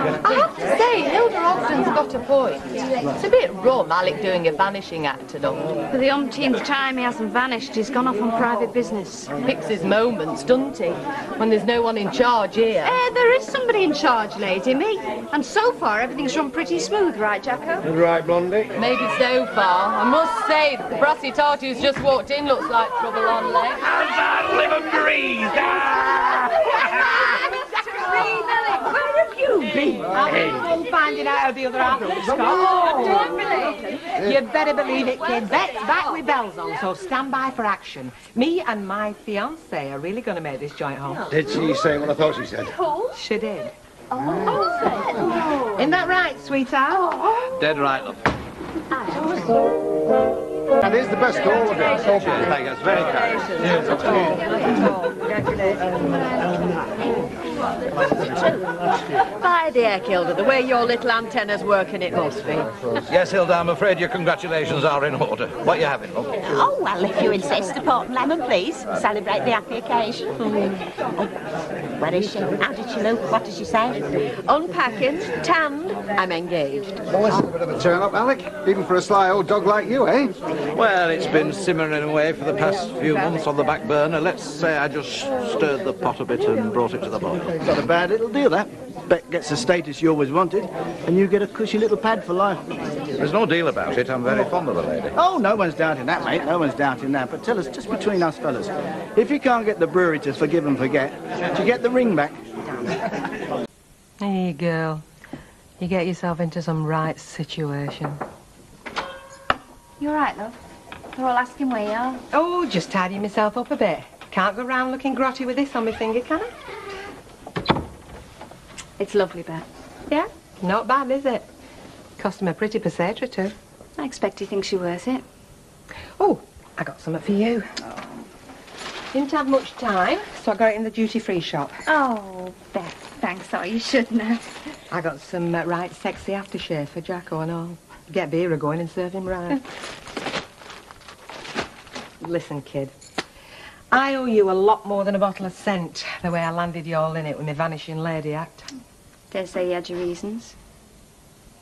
I have to say, Hilda Ogden's got a point. It's a bit rum, Alec doing a vanishing act and all. For the umpteenth time, he hasn't vanished. He's gone off on private business. Picks his moments, doesn't he? When there's no one in charge here. Eh, there is somebody in charge, lady, me. And so far, everything's run pretty smooth, right, Jacko? Right, Blondie? Maybe so far. I must say, the brassy tart who's just walked in looks like trouble on legs. How's that? Live and breathe! Where have you been? I'm finding out how the other half looks, Scott. Oh, You better believe it, kid. Bet's back with bells on, so stand by for action. Me and my fiancé are really going to make this joint home. Did she say what I thought she said? She did. Oh. oh Isn't that right, sweetheart? Oh. Dead right, love. That is the best call of it. So good. Thank you, it's very kind. My dear Hilda, the way your little antenna's working, it must be. Yes, Hilda, I'm afraid your congratulations are in order. What you having, love? Oh, well, if you insist, a port and lemon, please. Celebrate the happy occasion. Oh, where is she? How did she look? What did she say? Unpacking, tanned, I'm engaged. Well, this is a bit of a turn-up, Alec. Even for a sly old dog like you, eh? Well, it's been simmering away for the past few months on the back burner. Let's say I just stirred the pot a bit and brought it to the boil. Not a bad little deal, that. Bet gets the status you always wanted, and you get a cushy little pad for life. There's no deal about it. I'm very fond of the lady. Oh, no one's doubting that, mate. No one's doubting that. But tell us, just between us fellas, if you can't get the brewery to forgive and forget, do you get the ring back? Hey, girl. You get yourself into some right situation. You all right, love? They're all asking where you are. Oh, just tidying myself up a bit. Can't go round looking grotty with this on my finger, can I? It's lovely, Bet. Yeah? Not bad, is it? Cost him a pretty peseta, too. I expect he thinks you're worth it. Oh, I got something for you. Didn't have much time, so I got it in the duty-free shop. Oh, Bet, thanks. Oh, you shouldn't have. I got some uh, right sexy aftershave for Jacko and all. Get Vera going and serve him right. Listen, kid. I owe you a lot more than a bottle of scent, the way I landed you all in it with my vanishing lady act. Dare say you had your reasons.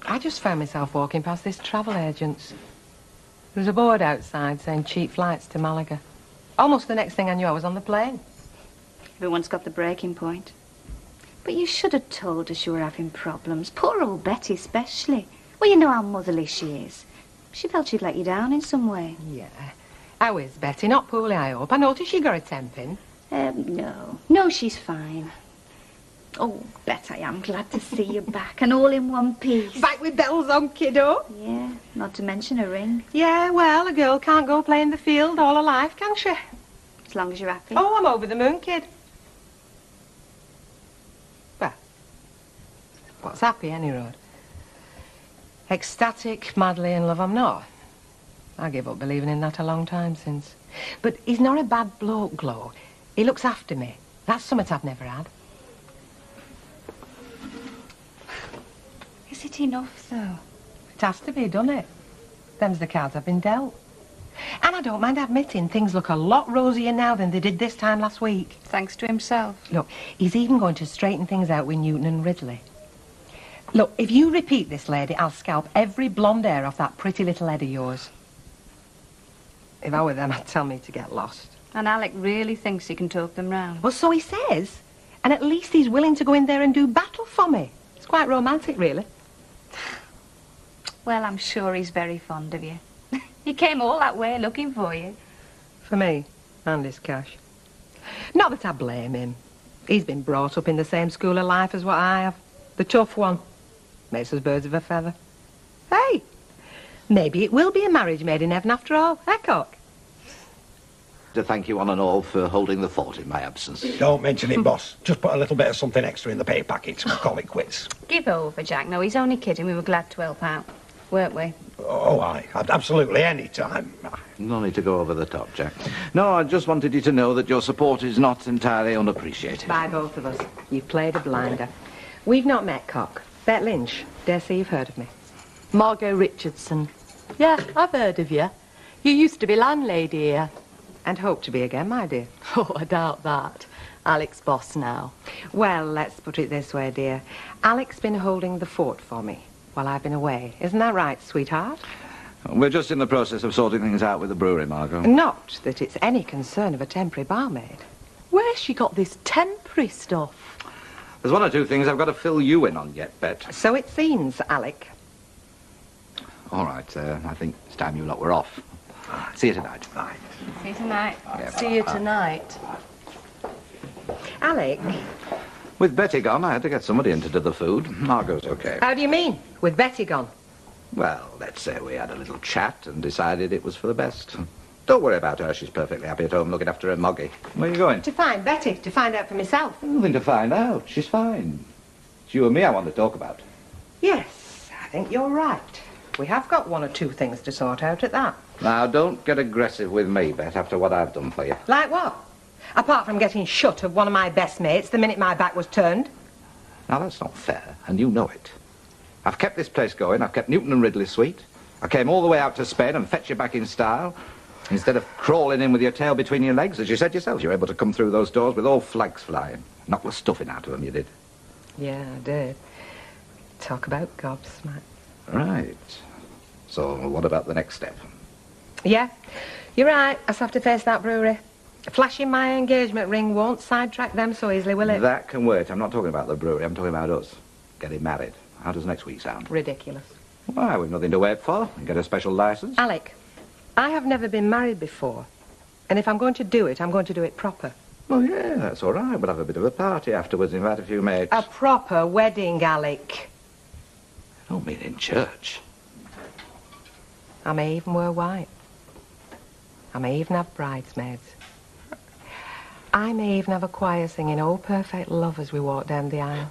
I just found myself walking past this travel agent's. There was a board outside saying cheap flights to Malaga. Almost the next thing I knew, I was on the plane. Everyone's got the breaking point. But you should have told us you were having problems. Poor old Betty especially. Well, you know how motherly she is. She felt she'd let you down in some way. Yeah. How is Betty? Not poorly, I hope. I noticed she got a temp in. Um, no. No, she's fine. Oh, Bet, I am glad to see you back and all in one piece. Back with bells on, kiddo. Yeah, not to mention a ring, Yeah, well, a girl can't go play in the field all her life, can she? as long as you're happy. Oh, I'm over the moon, kid. Well, what's happy, any road? Ecstatic, madly in love, I'm not. I gave up believing in that a long time since. But he's not a bad bloke, Glo. He looks after me. That's something I've never had. Is it enough, though? It has to be, doesn't it? Them's the cards I've been dealt. And I don't mind admitting things look a lot rosier now than they did this time last week. Thanks to himself. Look, he's even going to straighten things out with Newton and Ridley. Look, if you repeat this, lady, I'll scalp every blonde hair off that pretty little head of yours. If I were them, I'd tell me to get lost. And Alec really thinks he can talk them round. Well, so he says. And at least he's willing to go in there and do battle for me. It's quite romantic, really. Well, I'm sure he's very fond of you. he came all that way looking for you. For me, and his cash. Not that I blame him. He's been brought up in the same school of life as what I have. The tough one. Makes us birds of a feather. Hey, maybe it will be a marriage made in heaven after all, eh, Cock? To thank you one and all for holding the fort in my absence. Don't mention it, boss. Just put a little bit of something extra in the pay packet. We'll call it quits. Give over, Jack. No, he's only kidding. We were glad to help out, weren't we? Oh, aye. Absolutely any time. No need to go over the top, Jack. No, I just wanted you to know that your support is not entirely unappreciated. By both of us. You've played a blinder. We've not met, Cock. Bet Lynch. Dare say you've heard of me. Margot Richardson. Yeah, I've heard of you. You used to be landlady here. And hope to be again, my dear. Oh, I doubt that. Alec's boss now. Well, let's put it this way, dear. Alec's been holding the fort for me while I've been away. Isn't that right, sweetheart? We're just in the process of sorting things out with the brewery, Margot. Not that it's any concern of a temporary barmaid. Where's she got this temporary stuff? There's one or two things I've got to fill you in on yet, Bet. So it seems, Alec. All right, uh, I think it's time you lot were off. Ah, see you tonight. See you tonight. See you tonight. Alec, With Betty gone, I had to get somebody in to do the food. Margot's okay. how do you mean? With Betty gone? Well, let's say we had a little chat and decided it was for the best. Don't worry about her. She's perfectly happy at home looking after her moggy. Where are you going? To find Betty, to find out for myself. Nothing to find out. She's fine. It's you and me I want to talk about. Yes, I think you're right. We have got one or two things to sort out at that. Now, don't get aggressive with me, Bet, after what I've done for you. Like what? Apart from getting shut of one of my best mates the minute my back was turned. Now, that's not fair, and you know it. I've kept this place going. I've kept Newton and Ridley sweet. I came all the way out to Spain and fetched you back in style. Instead of crawling in with your tail between your legs, as you said yourself, you were able to come through those doors with all flags flying. Knock the stuffing out of them, you did. Yeah, I did. Talk about gobsmacked. Right. So, what about the next step? Yeah, you're right. I have to face that brewery. Flashing my engagement ring won't sidetrack them so easily, will it? That can wait. I'm not talking about the brewery. I'm talking about us. Getting married. How does next week sound? Ridiculous. Why, we've nothing to wait for. We get a special license. Alec, I have never been married before. And if I'm going to do it, I'm going to do it proper. Oh, yeah, that's all right. We'll have a bit of a party afterwards, invite a few mates. A proper wedding, Alec. I don't mean in church. I may even wear white. I may even have bridesmaids. I may even have a choir singing Oh Perfect Love as we walk down the aisle.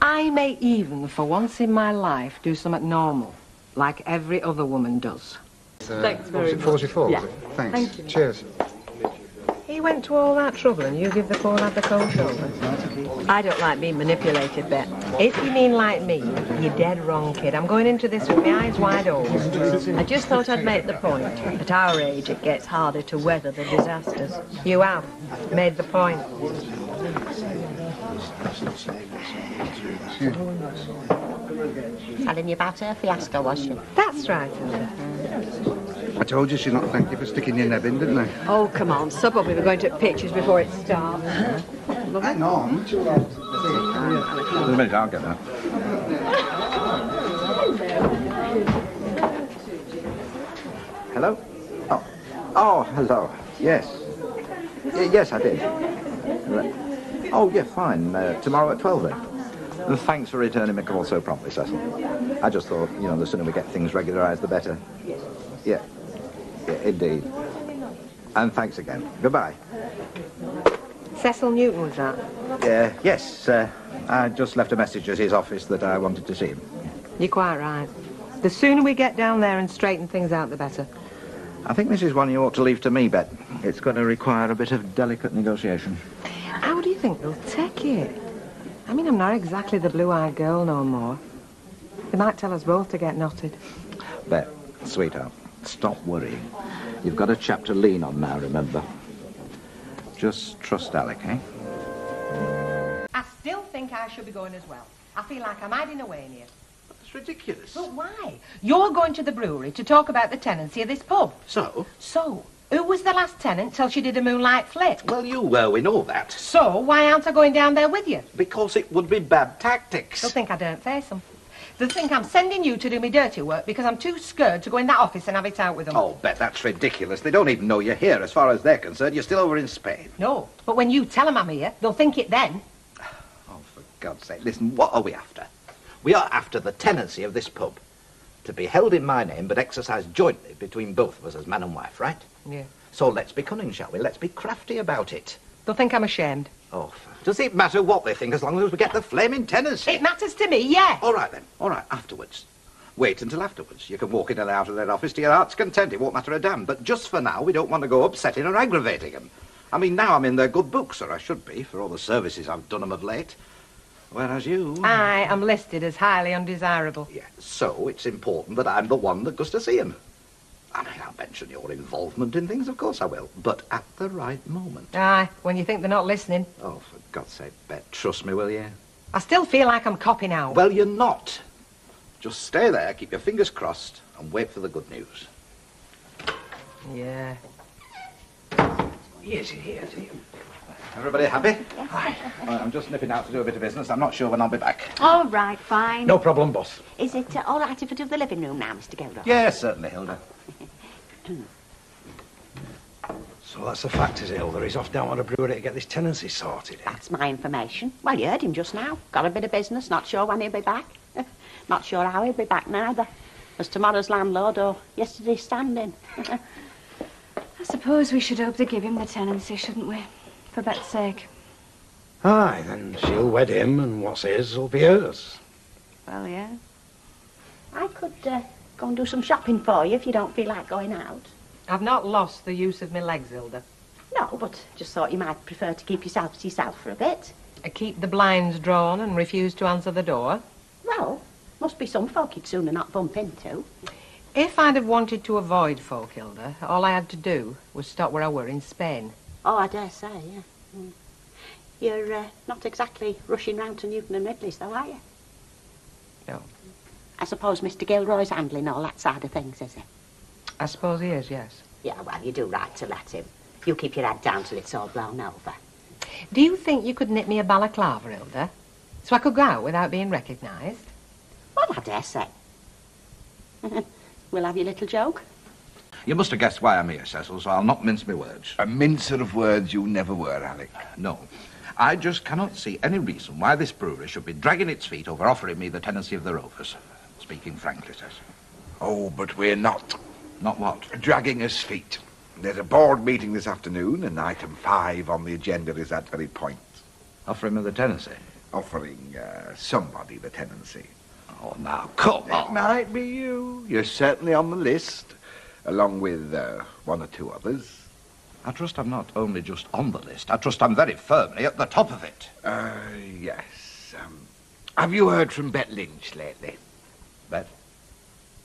I may even, for once in my life, do something normal, like every other woman does. Thanks very much. 44, Yeah. was it? Thanks. Cheers. He went to all that trouble and you give the poor lad the cold shoulder. I don't like being manipulated, Bet. If you mean like me, you're dead wrong, kid. I'm going into this with my eyes wide open. I just thought I'd make the point. At our age, it gets harder to weather the disasters. You have made the point. Telling you about her fiasco, was she? That's right, Hilda. I told you she'd not thank you for sticking your neb in, didn't I? Oh, come on, sub up. We were going to pictures before it starts. Hang on. Just a minute, I'll get that. Hello? Oh, oh hello. Yes. Y- yes, I did. Right. Oh, yeah, fine. Uh, tomorrow at 12 then. And thanks for returning my call so promptly, Cecil. I just thought, you know, the sooner we get things regularised, the better. Yeah. Yeah, indeed. And thanks again. Goodbye. Cecil Newton was that. Uh, yes, uh, I just left a message at his office that I wanted to see him. You're quite right. The sooner we get down there and straighten things out, the better. I think this is one you ought to leave to me, Bet. It's going to require a bit of delicate negotiation. How do you think they'll take it? I mean, I'm not exactly the blue-eyed girl no more. They might tell us both to get knotted. Bet, sweetheart, stop worrying. You've got a chap to lean on now, remember? Just trust Alec, eh? I still think I should be going as well. I feel like I'm hiding away in here. That's ridiculous. But why? You're going to the brewery to talk about the tenancy of this pub. So? So, who was the last tenant till she did a moonlight flick? Well, you, were, we know that. So, why aren't I going down there with you? Because it would be bad tactics. They'll think I don't face them. They'll think I'm sending you to do me dirty work because I'm too scared to go in that office and have it out with them. Oh, Bet, that's ridiculous. They don't even know you're here. As far as they're concerned, you're still over in Spain. No, but when you tell them I'm here, they'll think it then. Oh, for God's sake, listen, what are we after? We are after the tenancy of this pub. To be held in my name, but exercised jointly between both of us as man and wife, right? Yeah. So let's be cunning, shall we? Let's be crafty about it. They'll think I'm ashamed. Oh, does it matter what they think as long as we get the flaming tenancy? It matters to me, yeah. All right, then. All right, afterwards. Wait until afterwards. You can walk in and out of their office to your heart's content. It won't matter a damn. But just for now, we don't want to go upsetting or aggravating them. I mean, now I'm in their good books, or I should be, for all the services I've done them of late. Whereas you... I am listed as highly undesirable. Yeah, so it's important that I'm the one that goes to see him. I mean, I'll mention your involvement in things, of course I will, but at the right moment. Aye, when you think they're not listening. Oh, for God's sake, Bet, trust me, will you? I still feel like I'm copping out. Well, you're not. Just stay there, keep your fingers crossed, and wait for the good news. Yeah. Yes, yes, yes. Everybody happy? Aye. Well, I'm just nipping out to do a bit of business. I'm not sure when I'll be back. All right, fine. No problem, boss. Is it uh, all right if I do the living room now, Mr. Gilroy? Yes, certainly, Hilda. So that's the fact, is it, Hilda? He's off down to the brewery to get this tenancy sorted. That's my information. Well, you heard him just now. Got a bit of business, not sure when he'll be back. not sure how he'll be back neither. Was tomorrow's landlord or yesterday's standing. I suppose we should hope they give him the tenancy, shouldn't we? For Bet's sake. Aye, then she'll wed him, and what's his will be hers. well, yeah. I could uh, go and do some shopping for you if you don't feel like going out. I've not lost the use of my legs, Hilda. No, but just thought you might prefer to keep yourself to yourself for a bit. I keep the blinds drawn and refuse to answer the door. Well, must be some folk you'd sooner not bump into. If I'd have wanted to avoid folk, Hilda, all I had to do was stop where I were in Spain. Oh, I dare say, yeah. Mm. You're uh, not exactly rushing round to Newton and Ridley's, though, are you? No. I suppose Mr. Gilroy's handling all that side of things, is he? I suppose he is, yes. Yeah, well, you do right to let him. You keep your head down till it's all blown over. Do you think you could knit me a balaclava, Hilda? So I could go out without being recognised? Well, I dare say. we'll have your little joke. You must have guessed why I'm here, Cecil, so I'll not mince my words. A mincer of words you never were, Alec. No. I just cannot see any reason why this brewery should be dragging its feet over offering me the tenancy of the Rovers. Speaking frankly, Cecil. Oh, but we're not. Not what? Dragging us feet. There's a board meeting this afternoon, and item five on the agenda is that very point. Offering me the tenancy? Offering uh, somebody the tenancy. Oh, now, come It on. might be you. You're certainly on the list, along with uh, one or two others. I trust I'm not only just on the list, I trust I'm very firmly at the top of it. Uh, yes. Um, have you heard from Bet Lynch lately?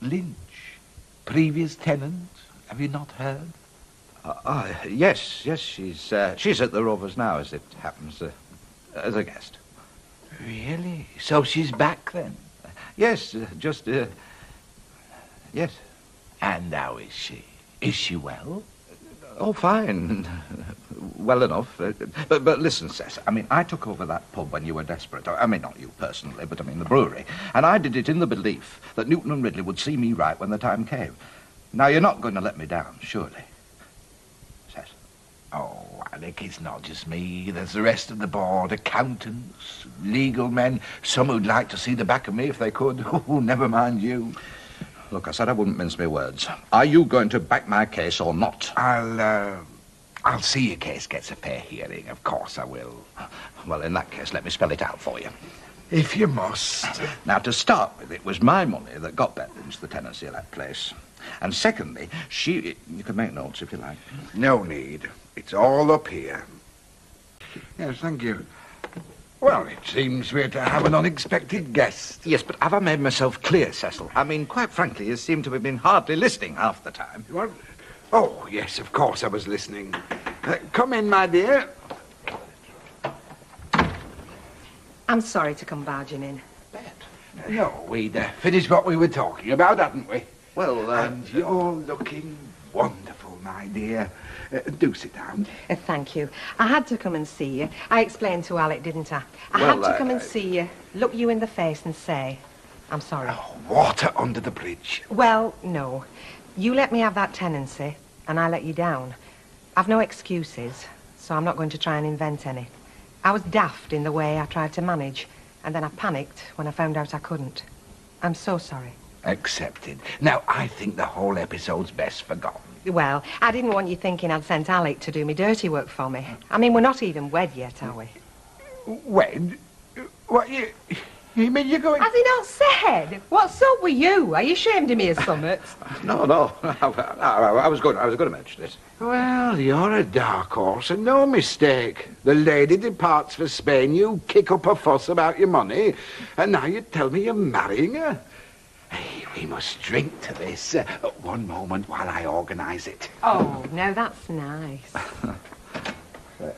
Lynch, previous tenant. Have you not heard? Uh, uh, yes, yes, she's uh, she's at the Rovers now, as it happens, uh, as a guest. Really? So she's back then? Yes, uh, just, uh, yes. And how is she? Is she well? Oh, fine. well enough. Uh, But, but listen, Cess, I mean, I took over that pub when you were desperate. I mean, not you personally, but I mean the brewery. And I did it in the belief that Newton and Ridley would see me right when the time came. Now, you're not going to let me down, surely. Cess. Oh, Alec, it's not just me. There's the rest of the board, accountants, legal men, some who'd like to see the back of me if they could. Oh, never mind you. Look, I said I wouldn't mince my words. Are you going to back my case or not? I'll, uh, I'll see your case gets a fair hearing. Of course I will. Well, in that case, let me spell it out for you. If you must. Now, to start with, it was my money that got Bet Lynch the tenancy of that place. And secondly, she... You can make notes if you like. No need. It's all up here. Yes, thank you. Well, it seems we're to have an unexpected guest. Yes, but have I made myself clear, Cecil? I mean, quite frankly, you seem to have been hardly listening half the time. What? Oh, yes, of course I was listening. Uh, come in, my dear. I'm sorry to come barging in. Bet. No, we'd uh, finished what we were talking about, hadn't we? Well, uh, And you're looking wonderful, my dear. Uh, do sit down. Uh, thank you. I had to come and see you. I explained to Alec, didn't I? I Well, had to uh, come and I- see you, look you in the face and say, I'm sorry. Water under the bridge. Well, no. You let me have that tenancy, and I let you down. I've no excuses, so I'm not going to try and invent any. I was daft in the way I tried to manage, and then I panicked when I found out I couldn't. I'm so sorry. Accepted. Now, I think the whole episode's best forgotten. Well, I didn't want you thinking I'd sent Alec to do me dirty work for me. I mean, we're not even wed yet, are we? Wed? What, you... You mean you're going... Has he not said? What's up with you? Are you ashamed of me or something? no, no. I, I- I was going, I was going to mention it. Well, you're a dark horse, and no mistake. The lady departs for Spain, you kick up a fuss about your money, and now you tell me you're marrying her. Hey, he must drink to this. Uh, one moment while I organise it. Oh, no, that's nice. I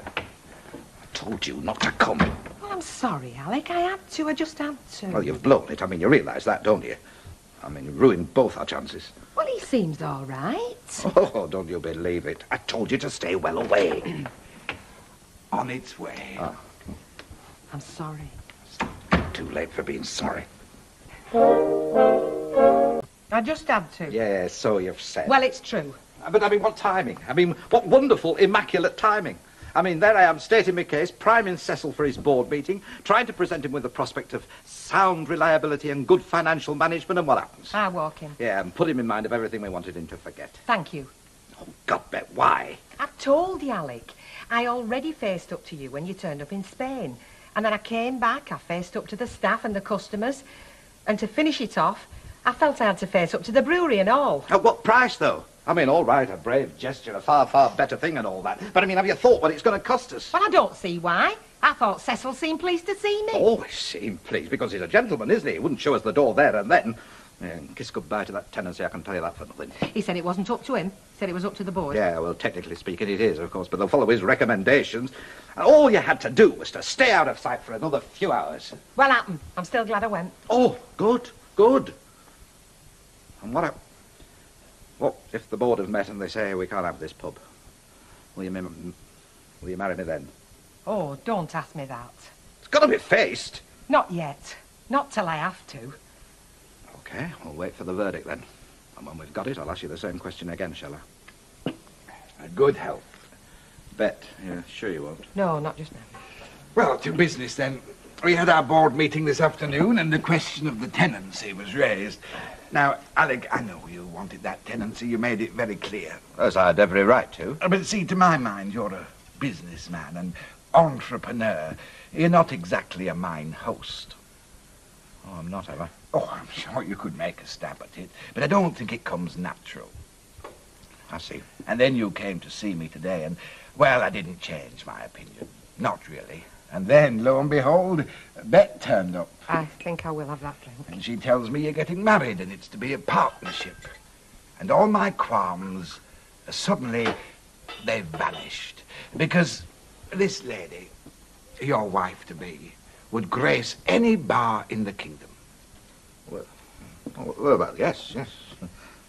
told you not to come. Well, I'm sorry, Alec. I had to. I just had to. Well, you've blown it. I mean, you realise that, don't you? I mean, you ruined both our chances. Well, he seems all right. Oh, don't you believe it? I told you to stay well away. On its way. Ah, I'm sorry. too late for being sorry. I just had to. Yeah, so you've said. Well, it's true. Uh, but I mean, what timing? I mean, what wonderful, immaculate timing. I mean, there I am, stating my case, priming Cecil for his board meeting, trying to present him with the prospect of sound reliability and good financial management, and what happens? I walk him. Yeah, and put him in mind of everything we wanted him to forget. Thank you. Oh, God Bet, why? I told you, Alec. I already faced up to you when you turned up in Spain. And then I came back, I faced up to the staff and the customers. And to finish it off, I felt I had to face up to the brewery and all. At what price, though? I mean, all right, a brave gesture, a far, far better thing and all that. But I mean, have you thought what it's going to cost us? Well, I don't see why. I thought Cecil seemed pleased to see me. Always seemed pleased, because he's a gentleman, isn't he? He wouldn't show us the door there and then. Yeah, and kiss goodbye to that tenancy, I can tell you that for nothing. He said it wasn't up to him. He said it was up to the board. Yeah, well, technically speaking, it is, of course, but they'll follow his recommendations. And all you had to do was to stay out of sight for another few hours. Well, happened. I'm still glad I went. Oh, good, good. And what, hap- what if the board have met and they say we can't have this pub? Will you, will you marry me then? Oh, don't ask me that. It's got to be faced. Not yet. Not till I have to. Okay, we'll wait for the verdict then. And when we've got it, I'll ask you the same question again, shall I? A good health. Bet. Yeah, sure you won't. No, not just now. Well, to business then. We had our board meeting this afternoon, and the question of the tenancy was raised. Now, Alec, I know you wanted that tenancy. You made it very clear. As I had every right to. Uh, But see, to my mind, you're a businessman, an entrepreneur. You're not exactly a mine host. Oh, I'm not, am I? Oh, I'm sure you could make a stab at it, but I don't think it comes natural. I see. And then you came to see me today, and, well, I didn't change my opinion. Not really. And then, lo and behold, Bet turned up, I think I will have that drink. and she tells me you're getting married, and it's to be a partnership. And all my qualms, suddenly, they've vanished. Because this lady, your wife-to-be, would grace any bar in the kingdom. Oh, well, well, yes, yes.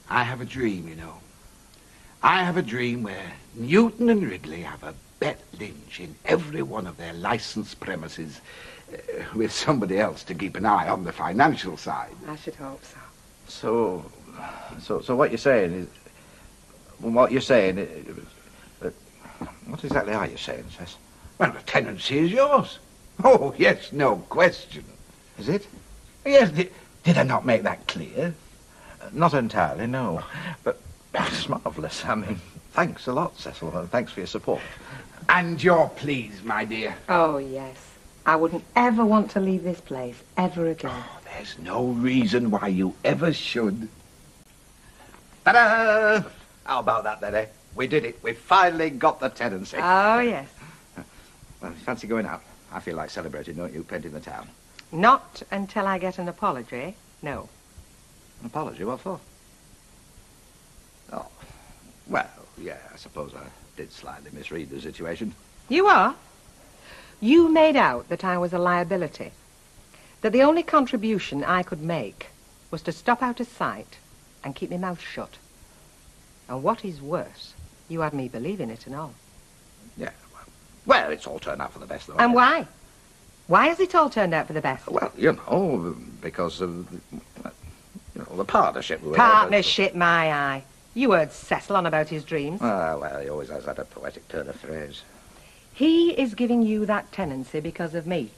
I have a dream, you know. I have a dream where Newton and Ridley have a Bet Lynch in every one of their licensed premises uh, with somebody else to keep an eye on the financial side. I should hope so. So, so, so what you're saying is, what you're saying, is, uh, what exactly are you saying, Cess? Well, the tenancy is yours. Oh, yes, no question. Is it? Yes, did, did I not make that clear? Uh, Not entirely, no. But that's marvellous. I mean, thanks a lot, Cecil, and thanks for your support. And you're pleased, my dear. Oh, yes. I wouldn't ever want to leave this place ever again. There's no reason why you ever should. Ta-da! How about that, then, eh? We did it. We finally got the tenancy. Oh, yes. Well, fancy going out. I feel like celebrating, don't you, painting the town. Not until I get an apology. No. An apology? What for? Oh, well, yeah, I suppose I did slightly misread the situation. You are? You made out that I was a liability. That the only contribution I could make was to stop out of sight and keep my mouth shut. And what is worse, you had me believing it and all. Yeah, well, well, it's all turned out for the best, though. And why? Why has it all turned out for the best? Well, you know, because of, you know, the partnership. we were able to- Partnership, my eye. You heard Cecil on about his dreams. Ah, well, he always has had a poetic turn of phrase. He is giving you that tenancy because of me.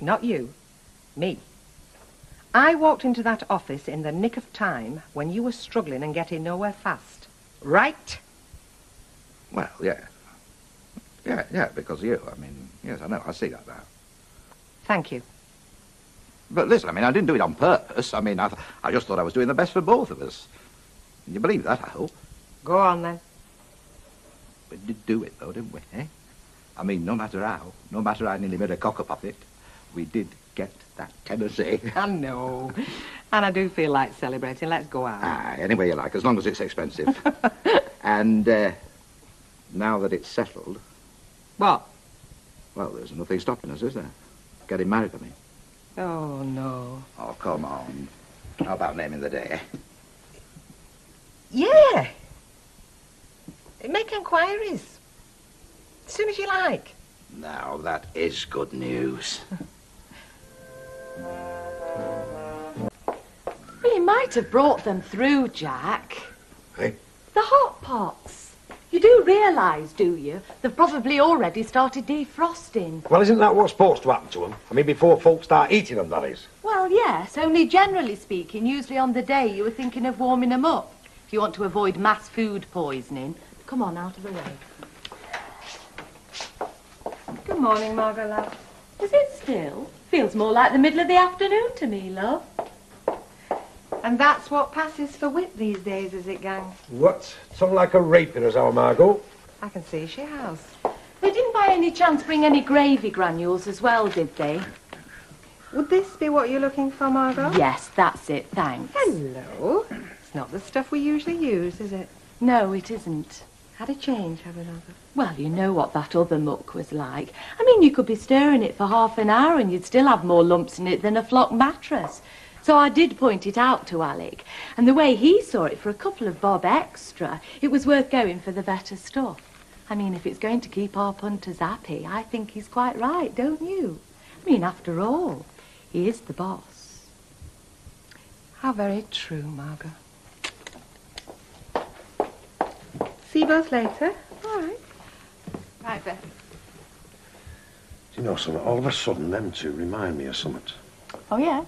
Not you. Me. I walked into that office in the nick of time when you were struggling and getting nowhere fast. Right? Well, yeah. Yeah, yeah, because of you. I mean, yes, I know, I see that now. Thank you. But listen, I mean, I didn't do it on purpose. I mean, I, th- I just thought I was doing the best for both of us. You believe that, I hope. Go on then. We did do it, though, didn't we, eh? I mean, no matter how, no matter how I nearly made a cock up of it, we did get that tenancy. I know. And I do feel like celebrating. Let's go out. Ah, any way you like, as long as it's expensive. and uh, now that it's settled, What? well, there's nothing stopping us, is there? Getting married, to me. Oh, no. Oh, come on. How about naming the day? Yeah. Make inquiries. As soon as you like. Now, that is good news. Well, he might have brought them through, Jack. Hey? The hot pots. You do realise, do you? They've probably already started defrosting. Well, isn't that what's supposed to happen to them? I mean, before folks start eating them, that is. Well, yes, only generally speaking, usually on the day you were thinking of warming them up. If you want to avoid mass food poisoning, come on, out of the way. Good morning, Margot, love. Is it still? Feels more like the middle of the afternoon to me, love. And that's what passes for wit these days, is it, gang? What? Something like a raping us, our Margot? I can see she has. They didn't by any chance bring any gravy granules as well, did they? Would this be what you're looking for, Margot? Yes, that's it, thanks. Hello. It's not the stuff we usually use, is it? No, it isn't. Had a change, have another. Well, you know what that other muck was like. I mean, you could be stirring it for half an hour and you'd still have more lumps in it than a flock mattress. So I did point it out to Alec, and the way he saw it for a couple of bob extra, it was worth going for the better stuff. I mean, if it's going to keep our punters happy, I think he's quite right, don't you? I mean, after all, he is the boss. How very true, Margot. See you both later. All right. Right, Bet. Do you know something? All of a sudden, them two remind me of something. Oh, yeah?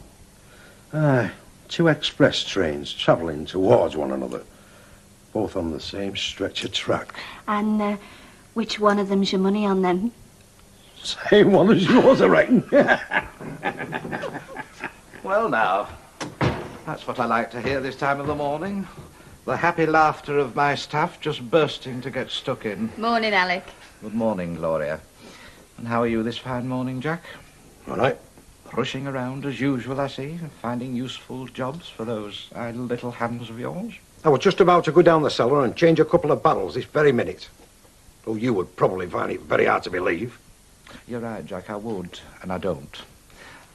Aye, two express trains travelling towards one another, both on the same stretch of track. And uh, which one of them's your money on then? Same one as yours, I reckon. Well, now, that's what I like to hear this time of the morning. The happy laughter of my staff just bursting to get stuck in. Morning, Alec. Good morning, Gloria. And how are you this fine morning, Jack? All right. Rushing around as usual, I see, and finding useful jobs for those idle little hands of yours. I was just about to go down the cellar and change a couple of barrels this very minute. Though you would probably find it very hard to believe. You're right, Jack, I would, and I don't.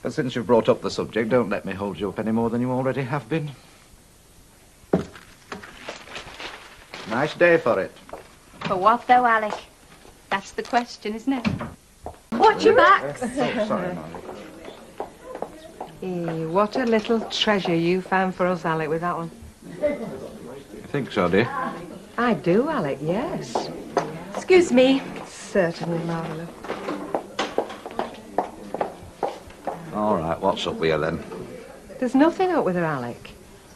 But since you've brought up the subject, don't let me hold you up any more than you already have been. Nice day for it. For what though, Alec? That's the question, isn't it? Watch your backs. Oh, sorry, Molly. Eh, what a little treasure you found for us, Alec, with that one. You think so, dear? I do, Alec, yes. Excuse me. Certainly, Margot. All right, what's up with her then? There's nothing up with her, Alec.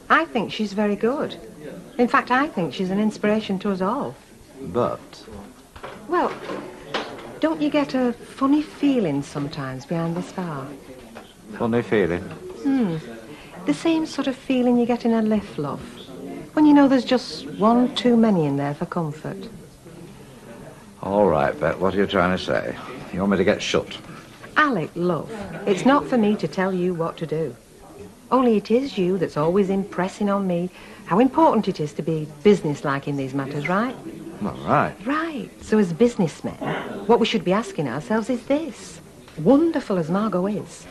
I think she's very good. In fact, I think she's an inspiration to us all. But, Well, don't you get a funny feeling sometimes behind this bar? Funny feeling. Hmm. The same sort of feeling you get in a lift, love. When you know there's just one too many in there for comfort. All right, Bet, what are you trying to say? You want me to get shut? Alec, love, it's not for me to tell you what to do. Only it is you that's always impressing on me how important it is to be businesslike in these matters, right? All right. Right. So as businessmen, what we should be asking ourselves is this. Wonderful as Margot is,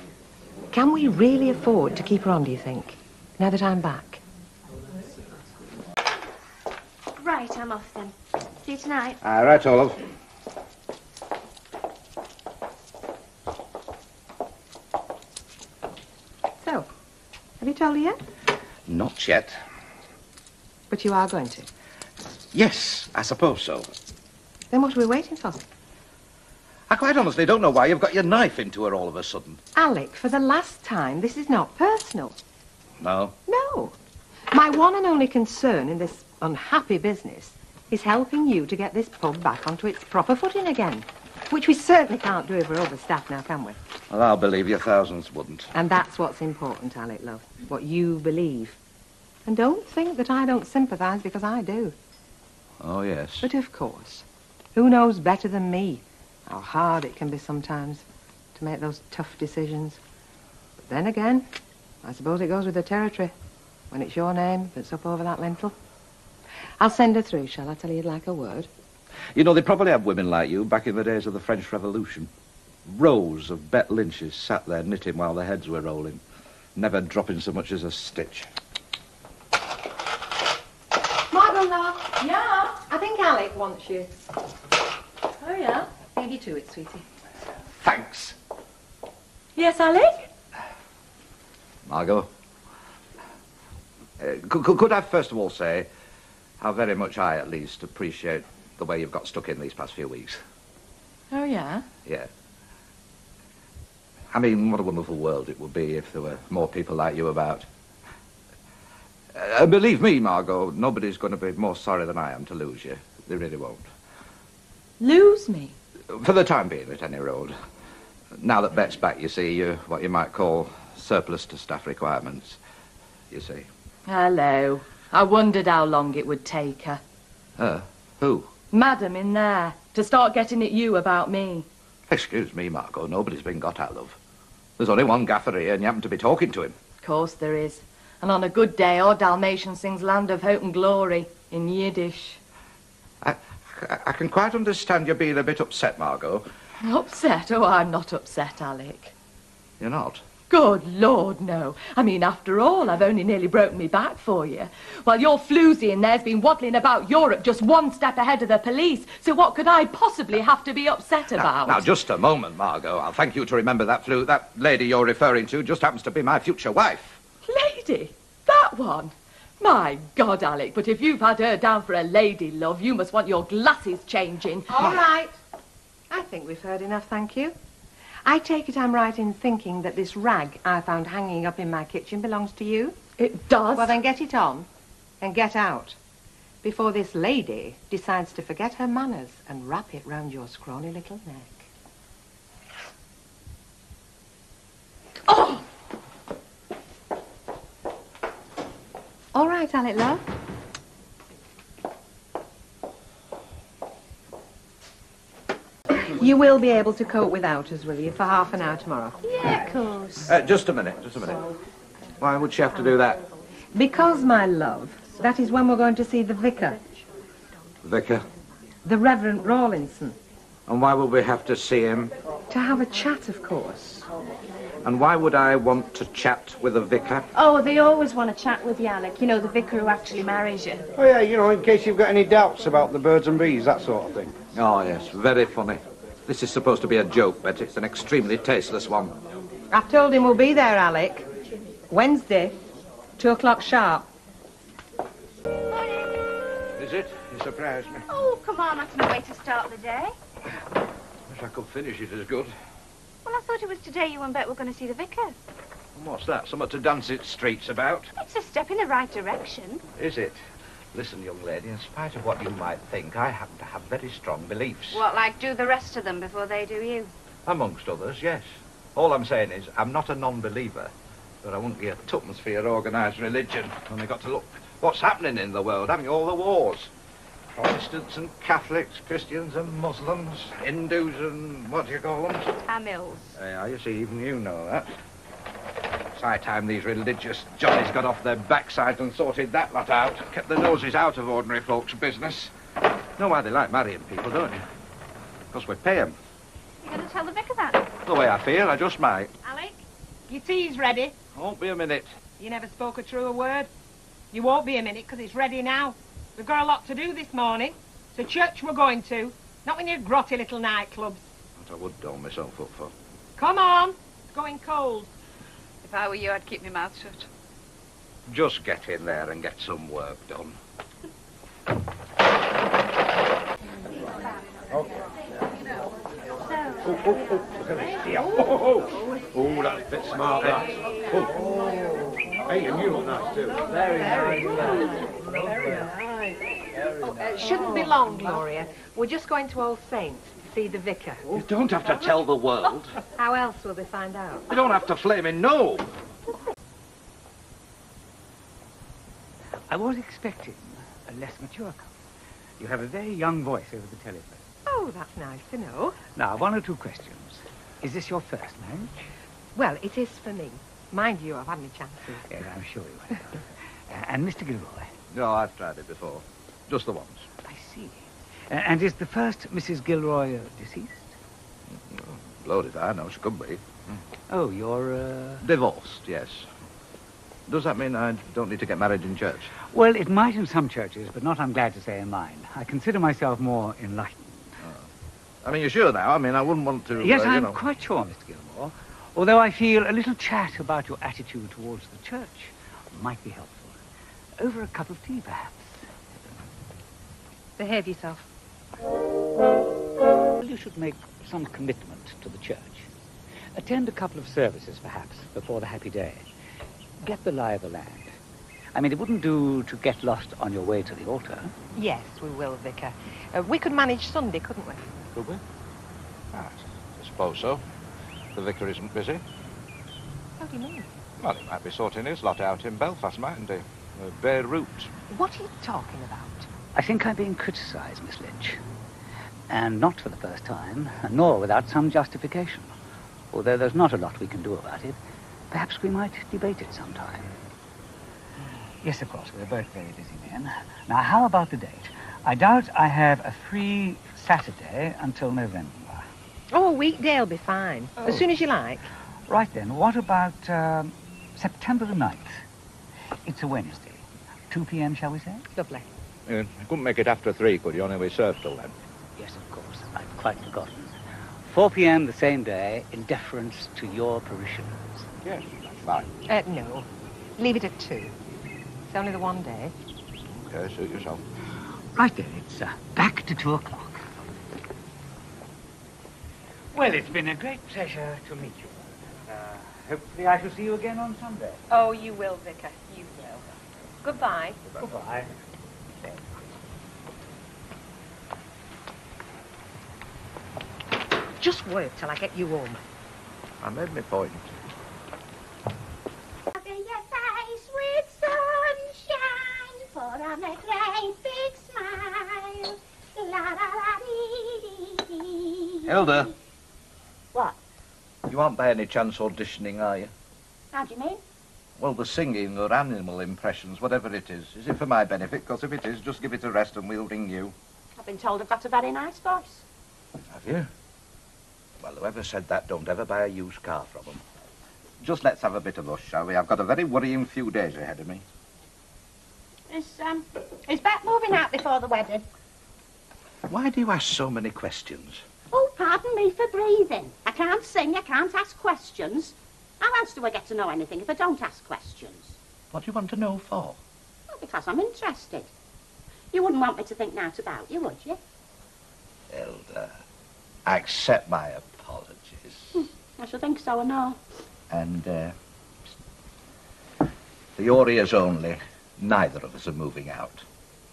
can we really afford to keep her on, do you think, now that I'm back? Right, I'm off then. See you tonight. Ah, all right, Olive. So, have you told her yet? Not yet. But you are going to. Yes, I suppose so. Then what are we waiting for? I quite honestly don't know why you've got your knife into her all of a sudden. Alec, for the last time, this is not personal. No. No. My one and only concern in this unhappy business is helping you to get this pub back onto its proper footing again. Which we certainly can't do if we're overstaffed now, can we? Well, I'll believe you thousands wouldn't. And that's what's important, Alec, love. What you believe. And don't think that I don't sympathise because I do. Oh, yes. But of course, who knows better than me how hard it can be sometimes to make those tough decisions. But then again, I suppose it goes with the territory. When it's your name that's up over that lintel. I'll send her through, shall I tell her you'd like a word? You know, they probably had women like you back in the days of the French Revolution. Rows of Bet Lynches sat there knitting while their heads were rolling, never dropping so much as a stitch. Margot, love. Yeah? I think Alec wants you. Oh, yeah? Leave you to it, sweetie. Thanks. Yes, Alec? Margot. Uh, could, could, could I first of all say how very much I, at least, appreciate the way you've got stuck in these past few weeks? Oh, yeah? Yeah. I mean, what a wonderful world it would be if there were more people like you about. Uh, believe me, Margot, nobody's going to be more sorry than I am to lose you. They really won't. Lose me? For the time being, at any rate. Now that Bet's back, you see, you're what you might call surplus to staff requirements. You see. Hello. I wondered how long it would take her. Her? Who? Madam in there, to start getting at you about me. Excuse me, Margot, nobody's been got out of. There's only one gaffer here, and you happen to be talking to him. Of course there is. And on a good day, our Dalmatian sings Land of Hope and Glory in Yiddish. I, can quite understand you being a bit upset, Margot. Upset? Oh, I'm not upset, Alec. You're not? Good Lord, no. I mean, after all, I've only nearly broken me back for you. While your floozy in there's been waddling about Europe just one step ahead of the police. So what could I possibly have to be upset about? Now, just a moment, Margot. I'll thank you to remember that flu. That lady you're referring to just happens to be my future wife. Lady? That one? My God, Alec, but if you've had her down for a lady, love, you must want your glasses changing. All right. I think we've heard enough, thank you. I take it I'm right in thinking that this rag I found hanging up in my kitchen belongs to you? It does. Well, then get it on and get out before this lady decides to forget her manners and wrap it round your scrawny little neck. Oh! All right, Alec, love. You will be able to cope without us, will you, for half an hour tomorrow? Yeah, of course. Uh, just a minute, just a minute. Why would she have to do that? Because, my love, that is when we're going to see the vicar, Vicar. the Reverend Rawlinson. And why would we have to see him? To have a chat, of course. And why would I want to chat with a vicar? Oh, they always want to chat with you, Alec. You know, the vicar who actually marries you. Oh, yeah, you know, in case you've got any doubts about the birds and bees, that sort of thing. Oh, yes, very funny. This is supposed to be a joke, but it's an extremely tasteless one. I've told him we'll be there, Alec. Wednesday, two o'clock sharp. Is it? You surprised me. Oh, come on, that's no way to start the day. Wish I could finish it as good. Well, I thought it was today you and Bet were going to see the vicar. And what's that? Something to dance its streets about? It's a step in the right direction. Is it? Listen, young lady, in spite of what you might think, I happen to have very strong beliefs. What, like do the rest of them before they do you? Amongst others, yes. All I'm saying is, I'm not a non-believer, but I wouldn't give tuppence for your organised religion. Only got to look what's happening in the world, haven't you? All the wars. Protestants and Catholics, Christians and Muslims, Hindus and what do you call them? Tamils. Yeah, you see, even you know that. It's high time these religious Johnnies got off their backside and sorted that lot out. Kept their noses out of ordinary folks' business. Know why they like marrying people, don't you? Because we pay 'em. You're going to tell the vicar that? The way I feel, I just might. Alec, your tea's ready. Won't be a minute. You never spoke a truer word. You won't be a minute, because it's ready now. We've got a lot to do this morning. It's a church we're going to, not in your grotty little nightclubs. What I would doll myself up for. Come on, it's going cold. If I were you, I'd keep my mouth shut. Just get in there and get some work done. Oh, oh, oh, look at this. Yeah. Oh, oh, oh. Oh, that's a bit smart, that. Oh. Hey, and you look nice, too. Very nice. Very nice. Oh, uh, shouldn't be long, Gloria. We're just going to All Saints to see the vicar. You don't have to tell the world. How else will they find out? You don't have to flame in no. I was expecting a less mature couple. You have a very young voice over the telephone. Oh, that's nice to know. Now, one or two questions. Is this your first marriage? Well, it is for me. Mind you, I've had my chances. Yes, I'm sure you have. Uh, and Mr. Gilroy? No, I've tried it before. Just the once. I see. Uh, and is the first Mrs. Gilroy uh, deceased? Blowed if I know, she could be. Oh, you're, uh... Divorced, yes. Does that mean I don't need to get married in church? Well, it might in some churches, but not, I'm glad to say, in mine. I consider myself more enlightened. I mean, you're sure now? I mean, I wouldn't want to... yes, uh, you I'm know. quite sure, Mr. Gilmore. Although I feel a little chat about your attitude towards the church might be helpful. Over a cup of tea, perhaps. Behave yourself. Well, you should make some commitment to the church. Attend a couple of services, perhaps, before the happy day. Get the lie of the land. I mean, it wouldn't do to get lost on your way to the altar. Yes, we will, Vicar. Uh, we could manage Sunday, couldn't we? Could we? Ah, I suppose so. The vicar isn't busy. How do you mean? Well, he might be sorting his lot out in Belfast, mightn't he? Uh, Beirut. What are you talking about? I think I'm being criticised, Miss Lynch. And not for the first time, nor without some justification. Although there's not a lot we can do about it, perhaps we might debate it sometime. Yes, of course, we're both very busy men. Now, how about the date? I doubt I have a free Saturday until November. Oh, a weekday'll be fine. As Oh. soon as you like. Right then, what about um, September the 9th? It's a Wednesday. 2 p.m., shall we say? Lovely. Uh, you couldn't make it after three, could you? Only we served till then. Yes, of course. I've quite forgotten. 4 p.m. the same day, in deference to your parishioners. Yes, that's fine. Uh, no. Leave it at two. It's only the one day. Okay, suit yourself. Right then, it's uh, back to 2 o'clock. Well, it's been a great pleasure to meet you. Uh, hopefully I shall see you again on Sunday. Oh, you will, Vicar. You will. Goodbye. Goodbye. Just wait till I get you home. I made my point. Cover your face with sunshine, put on a great big smile. La la la dee dee dee. Hilda, What? You aren't by any chance auditioning, are you? How do you mean? Well, the singing or animal impressions, whatever it is. Is it for my benefit? Because if it is, just give it a rest and we'll ring you. I've been told I've got a very nice voice. Have you? Well, whoever said that, don't ever buy a used car from them. Just let's have a bit of us, shall we? I've got a very worrying few days ahead of me. Is, um, is Bet moving out before the wedding? Why do you ask so many questions? Oh, pardon me for breathing. I can't sing, I can't ask questions. How else do I get to know anything if I don't ask questions? What do you want to know for? Well, because I'm interested. You wouldn't want me to think naught about you, would you? Hilda, accept my apologies. I should think so, I know. And, uh, for your ears only, neither of us are moving out.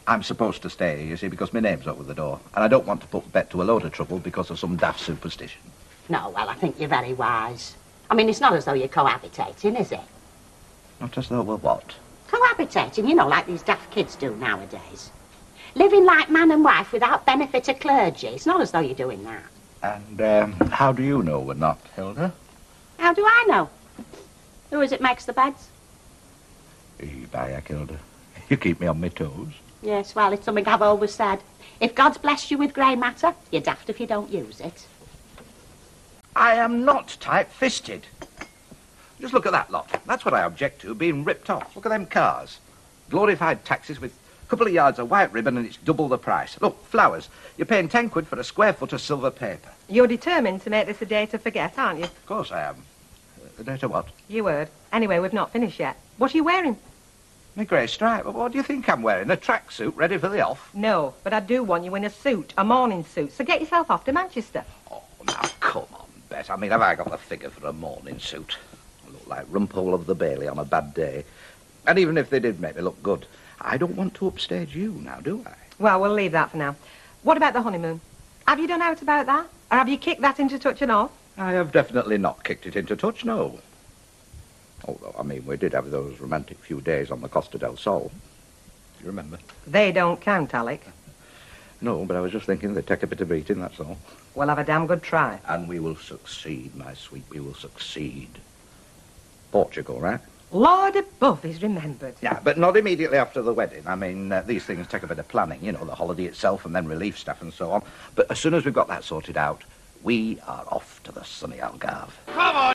I'm supposed to stay, you see, because my name's over the door. And I don't want to put Bet to a load of trouble because of some daft superstition. No, well, I think you're very wise. I mean, it's not as though you're cohabitating, is it? Not as though we're what? Cohabitating, you know, like these daft kids do nowadays. Living like man and wife without benefit of clergy. It's not as though you're doing that. And um, how do you know we're not, Hilda? How do I know? Who is it makes the beds? Bayak, Hilda. You keep me on my toes. Yes, well, it's something I've always said. If God's blessed you with grey matter, you're daft if you don't use it. I am not tight-fisted. Just look at that lot. That's what I object to, being ripped off. Look at them cars. Glorified taxis with a couple of yards of white ribbon and it's double the price. Look, flowers. You're paying ten quid for a square foot of silver paper. You're determined to make this a day to forget, aren't you? Of course I am. The date of what? You heard. Anyway, we've not finished yet. What are you wearing? My grey stripe. What do you think I'm wearing? A tracksuit ready for the off? No, but I do want you in a suit, a morning suit. So get yourself off to Manchester. Oh, now, come on, Bet. I mean, have I got the figure for a morning suit? I look like Rumpole of the Bailey on a bad day. And even if they did make me look good, I don't want to upstage you now, do I? Well, we'll leave that for now. What about the honeymoon? Have you done out about that? Or have you kicked that into touch and off? I have definitely not kicked it into touch, no. Although, I mean, we did have those romantic few days on the Costa del Sol. Do you remember? They don't count, Alec. No, but I was just thinking they'd take a bit of beating, that's all. We'll have a damn good try. And we will succeed, my sweet, we will succeed. Portugal, right? Lord above, is remembered. Yeah, but not immediately after the wedding. I mean, uh, these things take a bit of planning, you know, the holiday itself and then relief stuff and so on. But as soon as we've got that sorted out, we are off to the sunny Algarve. Come on!